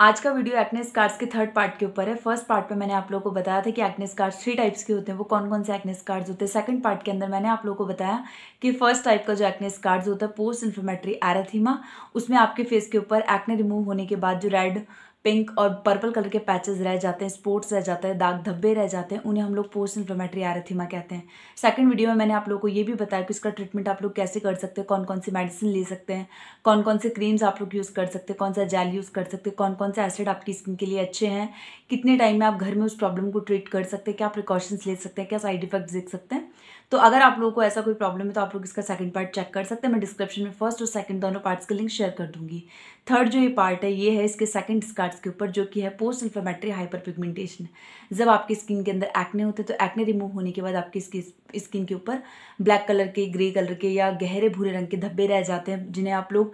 आज का video acne scars के थर्ड पार्ट के ऊपर है। फ़र्स्ट पार्ट में मैंने आप लोगों को बताया था कि एक्ने स्कार्स थ्री टाइप्स के होते हैं। वो कौन कौन से एक्ने स्कार्स होते हैं? सेकंड पार्ट के अंदर मैंने आप लोगों को बताया कि फ़र्स्ट टाइप का जो एक्ने स्कार्स होता है पोस्ट इन्फ्लेमेटरी एराथीमा उसमें आपके फेस के ऊपर एक्ने रिमूव होने के बाद जो रेड पिंक और पर्पल कलर के पैचेस रह जाते हैं, स्पोर्ट्स रह जाते हैं, दाग धब्बे रह जाते हैं, उन्हें हम लोग पोस्ट इन्फ्लेमेटरी एरेथीमा कहते हैं। सेकंड वीडियो में मैंने आप लोगों को ये भी बताया कि इसका ट्रीटमेंट आप लोग कैसे कर सकते हैं कौन कौन सी मेडिसिन ले सकते हैं कौन कौन से क्रीम्स आप लोग यूज़ कर सकते हैं, कौन सा जेल यूज़ कर सकते हैं कौन कौन से एसिड आपकी स्किन के लिए अच्छे हैं, कितने टाइम में आप घर में उस प्रॉब्लम को ट्रीट कर सकते हैं, क्या प्रिकॉशंस ले सकते हैं, क्या साइड इफेक्ट्स देख सकते हैं। तो अगर आप लोगों को ऐसा कोई प्रॉब्लम है तो आप लोग इसका सेकंड पार्ट चेक कर सकते हैं। मैं डिस्क्रिप्शन में फ़र्स्ट और सेकंड दोनों पार्ट्स का लिंक शेयर कर दूँगी। थर्ड जो ये पार्ट है, ये है इसके सेकंड स्कार्ट्स के ऊपर, जो कि है पोस्ट इन्फ्लेमेटरी हाइपर पिगमेंटेशन जब आपकी स्किन के अंदर एक्ने होते हैं तो एक्ने रिमूव होने के बाद आपकी स्किन के ऊपर ब्लैक कलर के ग्रे कलर के या गहरे भूरे रंग के धब्बे रह जाते हैं, जिन्हें आप लोग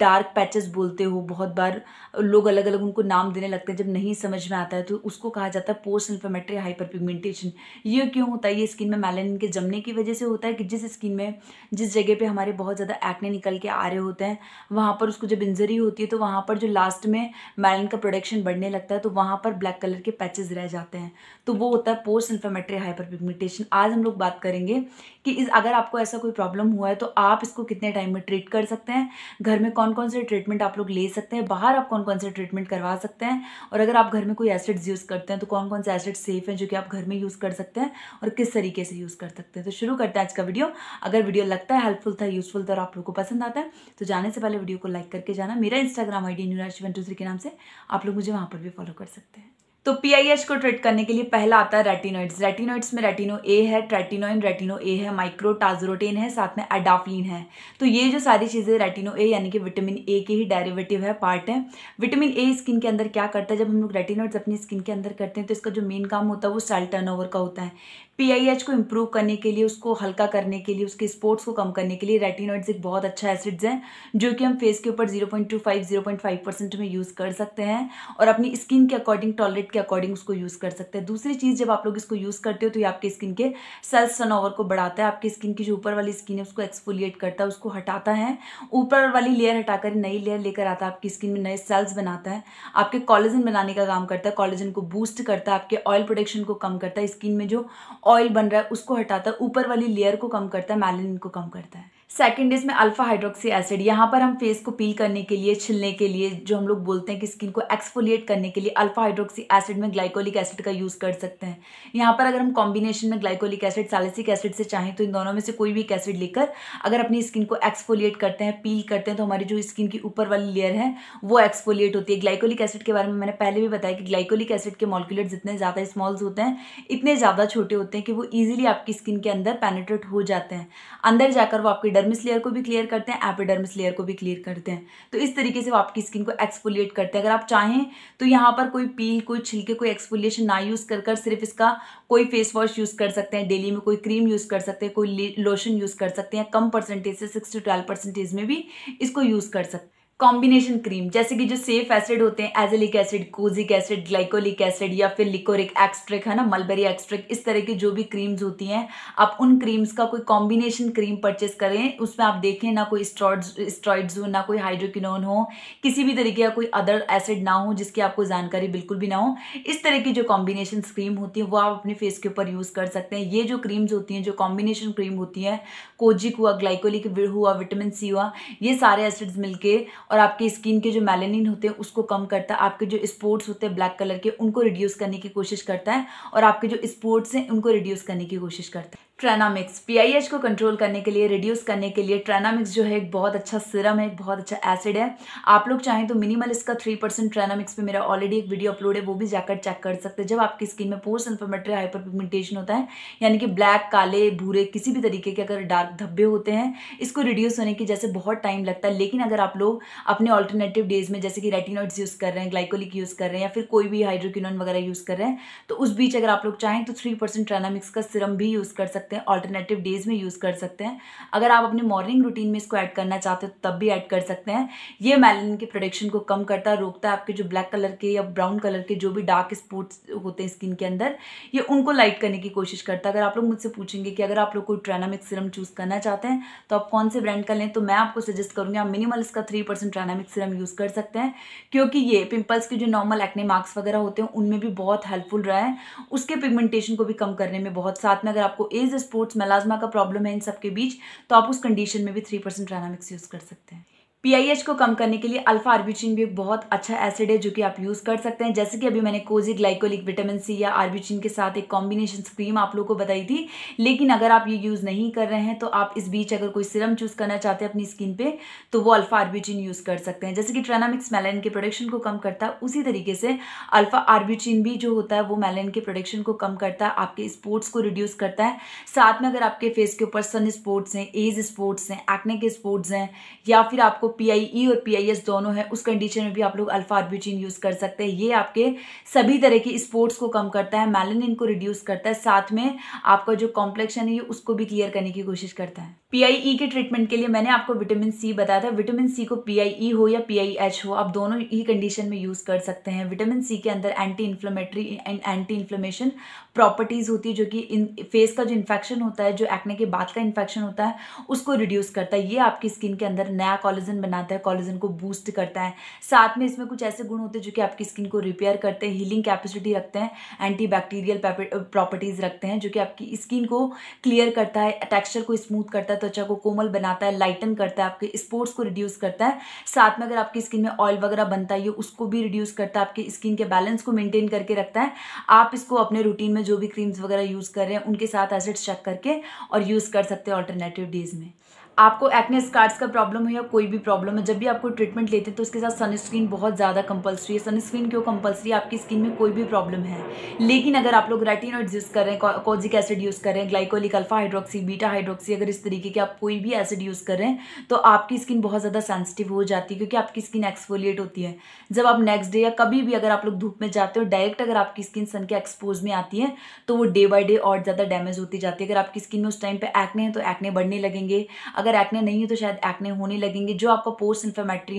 डार्क पैचेस बोलते हो। बहुत बार लोग अलग अलग उनको नाम देने लगते हैं, जब नहीं समझ में आता है तो उसको कहा जाता है पोस्ट इन्फ्लेमेटरी हाइपर पिगमेंटेशन ये क्यों होता है? ये स्किन में मैलेनिन के जमने की वजह से होता है कि जिस स्किन में, जिस जगह पे हमारे बहुत ज़्यादा एक्ने निकल के आ रहे होते हैं, वहाँ पर उसको जब इंजरी होती है तो वहाँ पर जो लास्ट में मैलिन का प्रोडक्शन बढ़ने लगता है तो वहाँ पर ब्लैक कलर के पैचेज रह जाते हैं। तो वो होता है पोस्ट इन्फ्लेमेटरी हाइपर पिगमेंटेशन आज हम लोग बात करेंगे कि इस, अगर आपको ऐसा कोई प्रॉब्लम हुआ है तो आप इसको कितने टाइम में ट्रीट कर सकते हैं? घर में कौन कौन से ट्रीटमेंट आप लोग ले सकते हैं? बाहर आप कौन कौन से ट्रीटमेंट करवा सकते हैं? और अगर आप घर में कोई एसिड्स यूज़ करते हैं तो कौन कौन से एसिड सेफ़ हैं, जो कि आप घर में यूज़ कर सकते हैं? और किस तरीके से यूज़ कर सकते हैं? तो शुरू करते हैं आज का वीडियो। अगर वीडियो लगता है हेल्पफुल था यूजफुल था और आप लोग को पसंद आता है तो जाने से पहले वीडियो को लाइक करके जाना। मेरा Instagram I D Neuraj two three के नाम से। आप लोग मुझे वहाँ पर भी फॉलो कर सकते हैं। तो पीआईएच को ट्रीट करने के लिए पहला आता है रेटिनोइड्स रेटिनोइड्स में रेटिनो ए है ट्रेटिनोइन रेटिनो ए है माइक्रो टाजरोटेन है, साथ में एडाफलिन है। तो ये जो सारी चीज़ें रेटिनो ए यानी कि विटामिन ए के ही डेरिवेटिव है पार्ट है। विटामिन ए स्किन के अंदर क्या करता है? जब हम लोग रेटिनोइड्स अपनी स्किन के अंदर करते हैं तो इसका जो मेन काम होता है, वो सेल टर्नओवर का होता है। पीआईएच को इम्प्रूव करने के लिए, उसको हल्का करने के लिए, उसके स्पोर्ट्स को कम करने के लिए रेटिनोइड्स एक बहुत अच्छा एसिड्स हैं, जो कि हम फेस के ऊपर 0.25 0.5 परसेंट में यूज़ कर सकते हैं। और अपनी स्किन के अकॉर्डिंग टॉलरेट के अकॉर्डिंग उसको यूज़ कर सकते हैं। दूसरी चीज़ जब आप लोग इसको यूज़ करते हो तो ये आपके स्किन के सेल्स टर्नओवर को बढ़ाता है। आपकी स्किन की जो ऊपर वाली स्किन है, उसको एक्सफोलिएट करता है, उसको हटाता है। ऊपर वाली लेयर हटाकर नई लेयर लेकर आता है, आपकी स्किन में नए सेल्स बनाता है। आपके कॉलेजन बनाने का काम करता है कॉलेजन को बूस्ट करता है, आपके ऑयल प्रोडक्शन को कम करता है। स्किन में जो ऑयल बन रहा है, उसको हटाता है। ऊपर वाली लेयर को कम करता है मैलिन को कम करता है। सेकेंड इसमें अल्फ़ा हाइड्रोक्सी एसिड यहाँ पर हम फेस को पील करने के लिए, छिलने के लिए, जो हम लोग बोलते हैं कि स्किन को एक्सफोलिएट करने के लिए अल्फ़ा हाइड्रोक्सी एसिड में ग्लाइकोलिक एसिड का यूज़ कर सकते हैं। यहाँ पर अगर हम कॉम्बिनेशन में ग्लाइकोलिक एसिड सालिसिक एसिड से चाहें तो इन दोनों में से कोई भी एक एसिड लेकर, अगर अपनी स्किन को एक्सफोलिएट करते हैं पील करते हैं तो हमारी जो स्किन की ऊपर वाली लेयर है, वो एक्सफोलिएट होती है। ग्लाइकोलिक एसिड के बारे में मैंने पहले भी बताया कि ग्लाइकोलिक एसिड के मॉलिकुलर जितने ज़्यादा स्मॉल्स होते हैं, इतने ज़्यादा छोटे होते हैं कि वो ईजिली आपकी स्किन के अंदर पेनेट्रेट हो जाते हैं। अंदर जाकर वो आपकी डर्मिस लेयर को भी क्लियर क्लियर करते हैं एपिडर्मिस लेयर को भी क्लियर करते हैं। तो इस तरीके से वो आपकी स्किन को एक्सफोलिएट करते हैं। अगर आप चाहें तो यहाँ पर कोई पील कोई छिलके, कोई एक्सफोलिएशन ना यूज़ कर कर सिर्फ़ इसका कोई फेस वॉश यूज़ कर सकते हैं। डेली में कोई क्रीम यूज़ कर सकते हैं, कोई लोशन यूज़ कर सकते हैं। कम परसेंटेज से सिक्स टू ट्वेल्व परसेंटेज में भी इसको यूज़ कर सकते हैं। कॉम्बिनेशन क्रीम जैसे कि जो सेफ़ एसिड होते हैं azelaic acid kojic acid glycolic acid या फिर लिकोरिक एक्सट्रिक है ना मलबेरी एक्सट्रिक इस तरह की जो भी क्रीम्स होती हैं, आप उन क्रीम्स का कोई कॉम्बिनेशन क्रीम परचेस करें, उसमें आप देखें ना कोई स्ट्रॉइड्स हो, ना कोई हाइड्रोकिनोन हो, किसी भी तरीके का कोई अदर एसिड ना हो, जिसकी आपको जानकारी बिल्कुल भी ना हो, इस तरह की जो कॉम्बिनेशन क्रीम होती है, वो आप अपने फेस के ऊपर यूज़ कर सकते हैं। ये जो क्रीम्स होती हैं, जो कॉम्बिनेशन क्रीम होती है, कोजिक हुआ ग्लाइकोलिक हुआ विटामिन सी हुआ, ये सारे एसिड्स मिलके और आपकी स्किन के जो मेलेनिन होते हैं, उसको कम करता है। आपके जो स्पोर्ट्स होते हैं, ब्लैक कलर के, उनको रिड्यूस करने की कोशिश करता है और आपके जो स्पोर्ट्स हैं, उनको रिड्यूस करने की कोशिश करता है। ट्रेनामिक्स पीआईएच को कंट्रोल करने के लिए रिड्यूस करने के लिए ट्रेनामिक्स जो है एक बहुत अच्छा सिरम है, एक बहुत अच्छा एसिड है। आप लोग चाहें तो मिनिमल इसका थ्री परसेंट ट्रेनामिक्स पे मेरा ऑलरेडी एक वीडियो अपलोड है, वो भी जाकर चेक कर सकते हैं। जब आपकी स्किन में पोस्ट इन्फॉर्मेटरी हाइपर पिगमेंटेशन होता है, यानी कि ब्लैक काले, भूरे, किसी भी तरीके के अगर डार्क धब्बे होते हैं, इसको रिड्यूस होने की जैसे बहुत टाइम लगता है। लेकिन अगर आप लोग अपने ऑल्टरनेटिव डेज़ में जैसे कि रेटिनोइड्स यूज़ कर रहे हैं ग्लाइकोलिक यूज़ कर रहे हैं, या फिर कोई भी हाइड्रोकिनोन वगैरह यूज़ कर रहे हैं तो उस बीच अगर आप लोग चाहें तो थ्री परसेंट ट्रेनामिक्स का सिरम भी यूज़ कर सकते सकते हैं ऑल्टरनेटिव डेज़ में यूज़ कर सकते हैं। अगर आप अपने मॉर्निंग रूटीन में इसको ऐड करना चाहते हो तब भी ऐड कर सकते हैं। ये मेलानिन के प्रोडक्शन को कम करता है, रोकता है आपके जो ब्लैक कलर के या ब्राउन कलर के जो भी डार्क स्पॉट्स होते हैं स्किन के अंदर, ये उनको लाइट करने की कोशिश करता है। अगर आप लोग मुझसे पूछेंगे कि अगर आप लोग कोई ट्रेनामिक सिरम चूज़ करना चाहते हैं तो आप कौन से ब्रांड का लें तो मैं आपको सजेस्ट करूँगी आप मिनिमल इसका three percent tranexamic serum use कर सकते हैं। क्योंकि ये पिंपल्स के जो नॉर्मल एक्ने मार्क्स वगैरह होते हैं, उनमें भी बहुत हेल्पफुल रहा है। उसके पिगमेंटेशन को भी कम करने में बहुत, साथ में अगर आपको एज स्पोर्ट्स मेलाजमा का प्रॉब्लम है इन सबके बीच तो आप उस कंडीशन में भी थ्री परसेंट ट्रेनामिक्स यूज़ कर सकते हैं। पीआईएच को कम करने के लिए अल्फ़ा आर्बिचिन भी एक बहुत अच्छा एसिड है जो कि आप यूज़ कर सकते हैं। जैसे कि अभी मैंने कोजी ग्लाइकोलिक विटामिन सी या आर्बिचिन के साथ एक कॉम्बिनेशन क्रीम आप लोगों को बताई थी। लेकिन अगर आप ये यूज़ नहीं कर रहे हैं तो आप इस बीच अगर कोई सिरम चूज़ करना चाहते हैं अपनी स्किन पे तो वो अल्फ़ा आर्बिचिन यूज़ कर सकते हैं। जैसे कि ट्रेनामिक्स मेलाइन के प्रोडक्शन को कम करता है उसी तरीके से अल्फ़ा आर्बिचिन भी जो होता है, वो मेलाइन के प्रोडक्शन को कम करता है आपके स्पोर्ट्स को रिड्यूस करता है। साथ में अगर आपके फेस के ऊपर सन स्पोर्ट्स हैं एज स्पोर्ट्स हैं एक्ने के स्पोर्ट्स हैं, या फिर आपको पी और पी पीआईएस दोनों है, उस कंडीशन में भी आप लोग अल्फ़ा आर्बिचिन यूज़ कर सकते हैं। ये आपके सभी तरह के स्पोर्ट्स को कम करता है मेलानिन को रिड्यूस करता है, साथ में आपका जो कॉम्प्लेक्शन है ये उसको भी क्लियर करने की कोशिश करता है। पीआईई e के ट्रीटमेंट के लिए मैंने आपको विटामिन सी बताया था। विटामिन सी को पीआईई e हो या पीआईएच हो, आप दोनों ही कंडीशन में यूज़ कर सकते हैं। विटामिन सी के अंदर anti inflammatory and anti inflammation properties होती है, जो कि इन फेस का जो इन्फेक्शन होता है, जो एक्ने के बाद का इन्फेक्शन होता है, उसको रिड्यूस करता है। ये आपकी स्किन के अंदर नया कॉलेजन बनाता है कॉलेजन को बूस्ट करता है। साथ में इसमें कुछ ऐसे गुण होते हैं जो कि आपकी स्किन को रिपेयर करते हैं हीलिंग कैपेसिटी रखते हैं एंटी बैक्टीरियल प्रॉपर्टीज़ रखते हैं, जो कि आपकी स्किन को क्लियर करता है टेक्स्चर को स्मूथ करता है, त्वचा को कोमल बनाता है लाइटन करता है, आपके स्पोर्ट्स को रिड्यूस करता है। साथ में अगर आपकी स्किन में ऑयल वगैरह बनता है उसको भी रिड्यूस करता है, आपकी स्किन के बैलेंस को मेंटेन करके रखता है। आप इसको अपने रूटीन में जो भी क्रीम्स वगैरह यूज़ कर रहे हैं, उनके साथ एसिड्स चेक करके और यूज़ कर सकते हैं ऑल्टरनेटिव डेज़ में। आपको एक्ने स्कार्स का प्रॉब्लम है या कोई भी प्रॉब्लम है, जब भी आपको ट्रीटमेंट लेते हैं तो उसके साथ सनस्क्रीन बहुत ज़्यादा कंपलसरी है। सनस्क्रीन क्यों कंपलसरी है? आपकी स्किन में कोई भी प्रॉब्लम है। लेकिन अगर आप लोग रेटिनॉइड यूज़ कर रहे हैं कोजिक एसिड यूज़ कर रहे हैं glycolic alpha hydroxy beta hydroxy अगर इस तरीके के आप कोई भी एसिड यूज़ कर रहे हैं तो आपकी स्किन बहुत ज़्यादा सेंसिटिव हो जाती है, क्योंकि आपकी स्किन एक्सफोलिएट होती है। जब आप नेक्स्ट डे या कभी भी अगर आप लोग धूप में जाते हो डायरेक्ट अगर आपकी स्किन सन के एक्सपोज में आती है तो वो डे बाई डे और ज़्यादा डैमेज होती जाती है। अगर आपकी स्किन में उस टाइम पर एक्ने हैं तो एक्ने बढ़ने लगेंगे। अगर एक्ने नहीं है तो शायद एक्ने होने लगेंगे। जो आपका पोस्ट इन्फ्लेमेटरी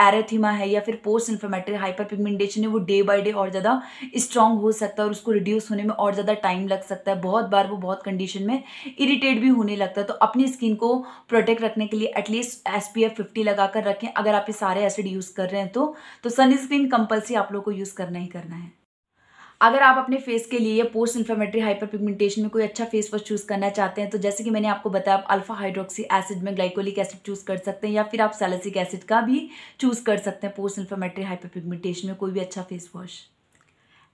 एरेथीमा है या फिर पोस्ट इन्फ्लेमेटरी हाइपर पिगमेंटेशन है वो डे बाय डे और ज़्यादा स्ट्रॉन्ग हो सकता है और उसको रिड्यूस होने में और ज़्यादा टाइम लग सकता है। बहुत बार वो बहुत कंडीशन में इरिटेट भी होने लगता है। तो अपनी स्किन को प्रोटेक्ट रखने के लिए at least S P F fifty रखें। अगर आप ये सारे एसिड यूज़ कर रहे हैं तो, तो सनस्क्रीन कंपल्सरी आप लोग को यूज़ करना ही करना है। अगर आप अपने फेस के लिए पोस्ट इन्फ्लेमेटरी हाइपर पिगमेंटेशन में कोई अच्छा फेस वॉश चूज़ करना चाहते हैं तो जैसे कि मैंने आपको बताया, आप अल्फ़ा हाइड्रोक्सी एसिड में ग्लाइकोलिक एसिड चूज़ कर सकते हैं, या फिर आप सेलेसिक एसिड का भी चूज़ कर सकते हैं पोस्ट इन्फ्लेमेटरी हाइपर पिगमेंटेशन में कोई भी अच्छा फेस वॉश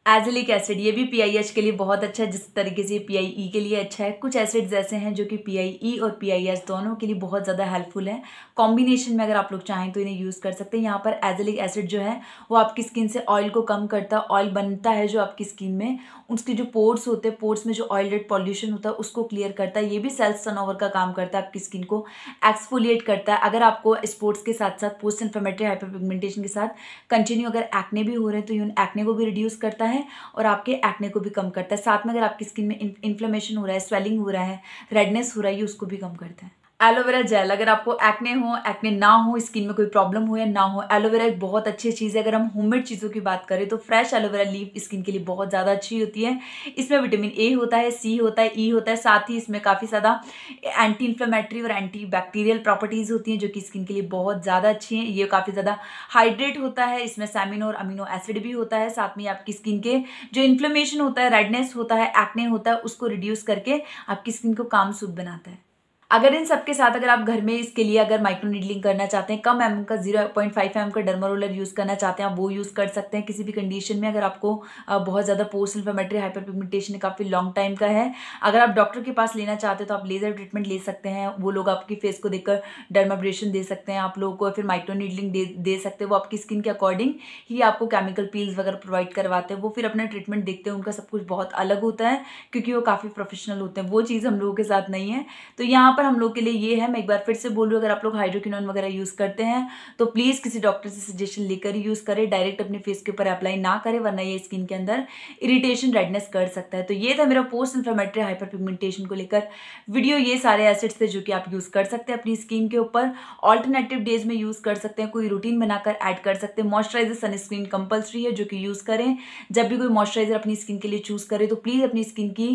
एजिलिक एसिड, ये भी पीआईएच के लिए बहुत अच्छा है, जिस तरीके से पीआईई के लिए अच्छा है। कुछ एसिड्स ऐसे हैं जो कि पीआईई और पीआईएच दोनों के लिए बहुत ज़्यादा हेल्पफुल है। कॉम्बिनेशन में अगर आप लोग चाहें तो इन्हें यूज़ कर सकते हैं। यहाँ पर एजिलिक एसिड जो है, वो आपकी स्किन से ऑयल को कम करता है। ऑयल बनता है जो आपकी स्किन में। उसके जो पोर्ट्स होते हैं पोर्ट्स में जो ऑयल रेड पॉल्यूशन होता है, उसको क्लियर करता है। ये भी सेल्फ टर्न का काम करता है, आपकी स्किन को एक्सफोलिएट करता है। अगर आपको स्पोर्ट्स के साथ साथ पोस्ट इन्फॉर्मेटरी हाइपर पिगमेंटेशन के साथ कंटिन्यू अगर एक्ने भी हो रहे हैं तो यून एक्ने को भी रिड्यूस करता है। और आपके एक्ने को भी कम करता है। साथ में अगर आपकी स्किन में इन्फ्लेमेशन हो रहा है स्वेलिंग हो रहा है रेडनेस हो रहा है, ये उसको भी कम करता है। एलोवेरा जेल, अगर आपको एक्ने हो एक्ने ना हो स्किन में कोई प्रॉब्लम हो या ना हो, एलोवेरा एक बहुत अच्छी चीज़ है। अगर हम होममेड चीज़ों की बात करें तो फ्रेश एलोवेरा लीव स्किन के लिए बहुत ज़्यादा अच्छी होती है। इसमें विटामिन ए होता है सी होता है ई e होता है, साथ ही इसमें काफ़ी ज़्यादा एंटी इन्फ्लेमेटरी और एंटी बैक्टीरियल प्रॉपर्टीज़ होती हैं, जो कि स्किन के लिए बहुत ज़्यादा अच्छी हैं। ये काफ़ी ज़्यादा हाइड्रेट होता है। इसमें सैमिनो और अमीनो एसिड भी होता है, साथ में आपकी स्किन के जो इन्फ्लेमेशन होता है रेडनेस होता है एक्ने होता है, उसको रिड्यूस करके आपकी स्किन को काम सूद बनाता है। अगर इन सबके साथ अगर आप घर में इसके लिए अगर माइक्रो नीडलिंग करना चाहते हैं, कम एम का ज़ीरो पॉइंट फाइव एम का डर्मारोलर यूज़ करना चाहते हैं, आप वो यूज़ कर सकते हैं। किसी भी कंडीशन में अगर आपको बहुत ज़्यादा पोस्ट इन्फॉर्मेटरी हाइपर काफ़ी लॉन्ग टाइम का है, अगर आप डॉक्टर के पास लेना चाहते हैं तो आप लेज़र ट्रीटमेंट ले सकते हैं। वो लोग आपकी फेस को देखकर डर्माब्रेशन दे सकते हैं, आप लोगों को फिर माइक्रो नीडलिंग दे दे सकते हैं। वो आपकी स्किन के अकॉर्डिंग ही आपको केमिकल पील्स वगैरह प्रोवाइड करवाते हैं। वो फिर अपना ट्रीटमेंट देखते हैं, उनका सब कुछ बहुत अलग होता है, क्योंकि वो काफ़ी प्रोफेशनल होते हैं। वो चीज़ हम लोगों के साथ नहीं है। तो यहाँ पर पर हम लोग के लिए ये है, मैं एक बार फिर से बोल रही हूँ, अगर आप लोग हाइड्रोकिनोन वगैरह यूज़ करते हैं तो प्लीज़ किसी डॉक्टर से सजेशन लेकर ही यूज़ करें डायरेक्ट अपने फेस के ऊपर अप्लाई ना करें, वरना ये स्किन के अंदर इरिटेशन रेडनेस कर सकता है। तो ये था मेरा पोस्ट इन्फ्लेमेटरी हाइपर पिगमेंटेशन को लेकर वीडियो ये सारे एसिड्स थे जो कि आप यूज़ कर सकते हैं अपनी स्किन के ऊपर। ऑल्टरनेटिव डेज़ में यूज़ कर सकते हैं, कोई रूटीन बनाकर ऐड कर सकते हैं। मॉइस्चराइजर सनस्क्रीन कंपल्सरी है जो कि यूज़ करें। जब भी कोई मॉइस्चराइजर अपनी स्किन के लिए चूज़ करें तो प्लीज़ अपनी स्किन की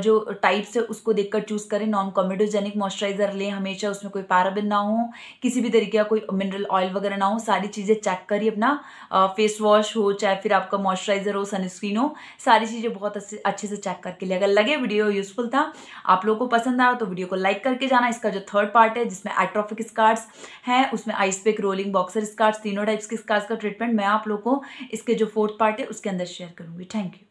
जो टाइप्स है, उसको देखकर चूज़ करें। नॉन कॉमेडोजेनिक मॉइस्चराइजर लें, हमेशा उसमें कोई पैराबिन ना हो, किसी भी तरीके का कोई मिनरल ऑयल वगैरह ना हो, सारी चीज़ें चेक करिए अपना फेस वॉश हो, चाहे फिर आपका मॉइस्चराइजर हो सनस्क्रीन हो, सारी चीज़ें बहुत अच्छे से चेक करके लिए। अगर लगे वीडियो यूजफुल था, आप लोगों को पसंद आया तो वीडियो को लाइक करके जाना। इसका जो थर्ड पार्ट है, जिसमें एट्रोफिक स्कार्स हैं, उसमें ice pick rolling boxer scars तीनों टाइप्स के स्कार्स का ट्रीटमेंट मैं आप लोगों को इसके जो फोर्थ पार्ट है, उसके अंदर शेयर करूँगी। Thank you